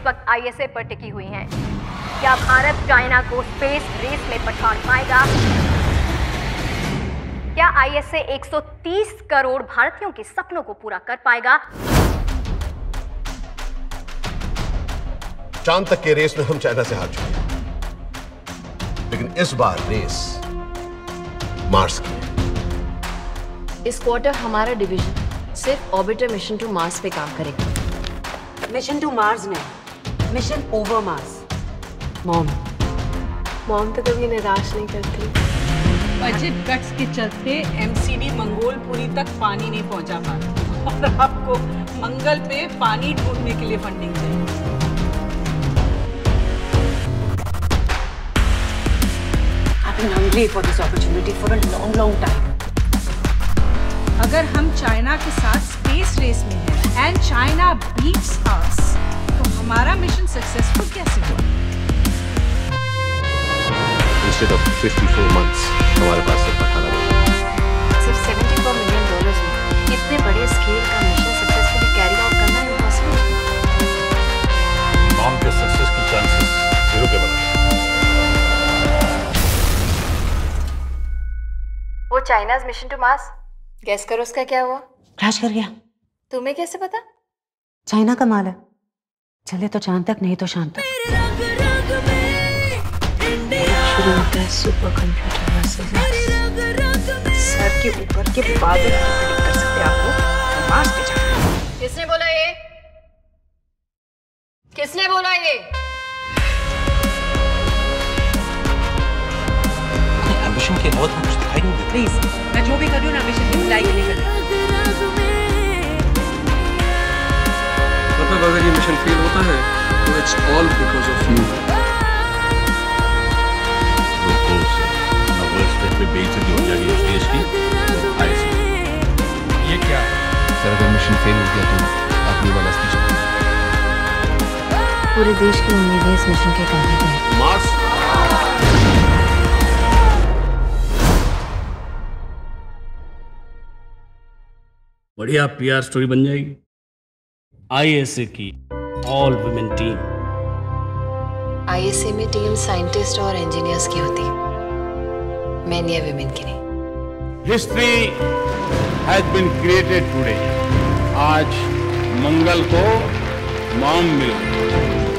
इस वक्त आईएसए पर टिकी हुई हैं। क्या भारत चाइना को स्पेस रेस में पछाड़ पाएगा? क्या आईएसए 130 करोड़ भारतीयों के सपनों को पूरा कर पाएगा? चाँद तक के रेस में हम चाइना से हार चुके लेकिन इस बार रेस मार्स की है। इस क्वार्टर हमारा डिवीज़न सिर्फ़ ऑर्बिटर मिशन टू मार्स पे काम करेगा। मिशन टू मार्स नहीं mission over Mars MOM MOM तो कभी निराश नहीं करती। बजट कट्स के चलते एमसीडी मंगोलपुरी तक पानी नहीं पहुँचा पा और आपको मंगल पे पानी ढूँढने के लिए फंडिंग चाहिए। Been hungry for this opportunity for a long, long time. अगर हम चाइना के साथ स्पेस रेस में हैं and China beats us instead of 54 months हमारे पास सिर्फ़ 18 महीने सिर्फ़ 74 मिलियन डॉलर्स में इतने बड़े स्केल का मिशन सक्सेसफुली कैरी आउट करना इम्पॉसिबल मॉम के सक्सेस की चांसेस ज़ीरो के बराबर वो China's mission to Mars guess करो उसका क्या हुआ? क्रैश कर गया। तुम्हें कैसे पता? चाइना का माल है। चले तो चाँद तक नहीं तो शांत तक। शुरू होता है सुपर कंप्यूटर सर के ऊपर के बादल की प्रेडिक्ट कर सकते हैं आपको मार्स पे जाना किसने बोला ये? किसने बोला ये? एम्बिशन के अलावा तो कुछ दिखाई नहीं देता। प्लीज़ मैं जो भी कर रही हूँ ना मिशन की भलाई के लिए कर। रही मतलब अगर ये मिशन फेल होता है तो it's all because of you mission fail हो गया तो आप ये वाला स्पीच पूरे देश की उम्मीदें इस मिशन के हैं। मार्स बढ़िया पीआर स्टोरी बन जाएगी। आईएसए की ऑल वुमेन टीम आईएसए में टीम साइंटिस्ट और इंजीनियर्स की होती। मैन या विमेन की नहीं। History has been created today आज मंगल को माम मिल।